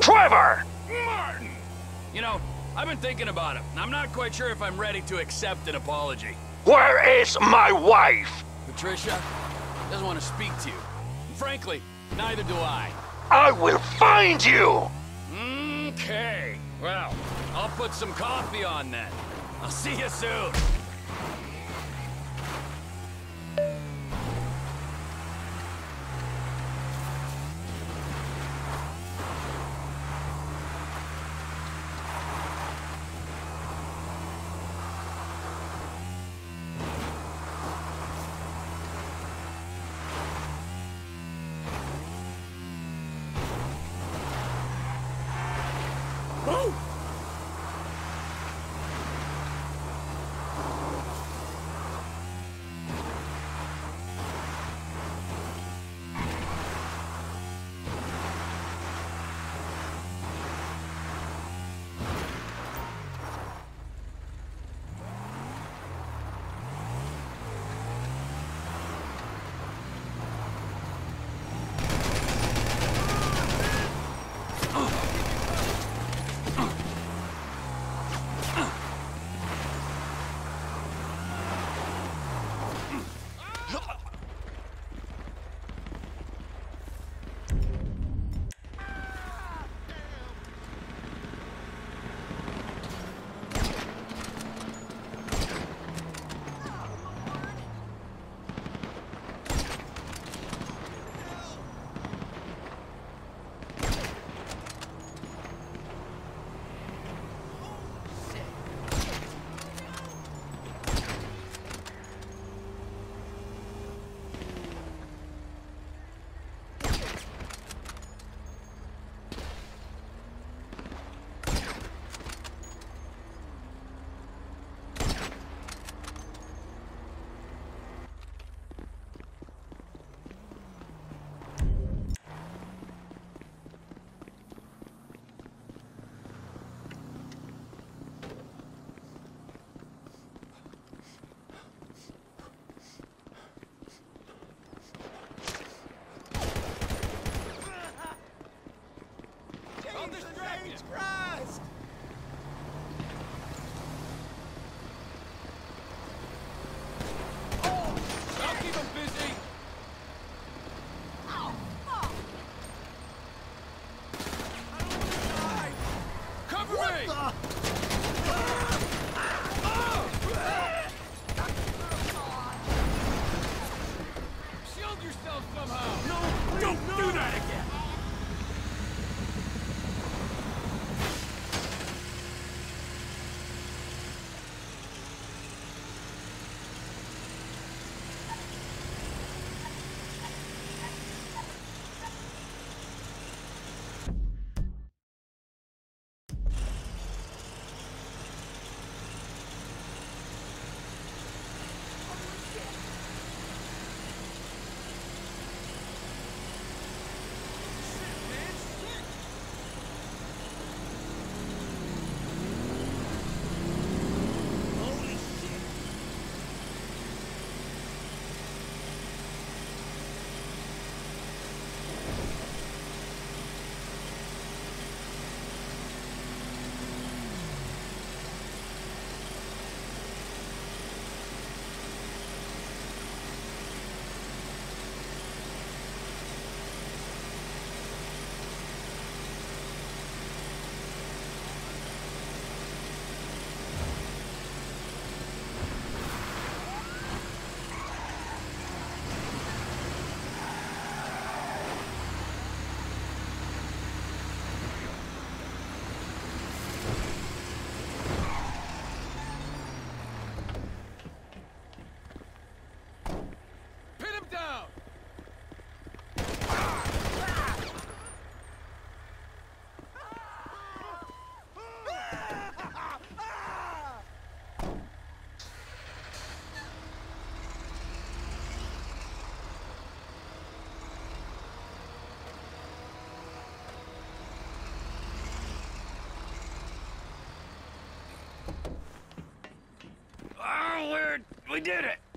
Trevor! Martin! You know, I've been thinking about it. and I'm not quite sure if I'm ready to accept an apology. Where is my wife? Patricia doesn't want to speak to you. And frankly, neither do I. I will find you! Okay. Well, I'll put some coffee on then. I'll see you soon. Keep him busy. Cover me! Shield yourself somehow! No! We did it!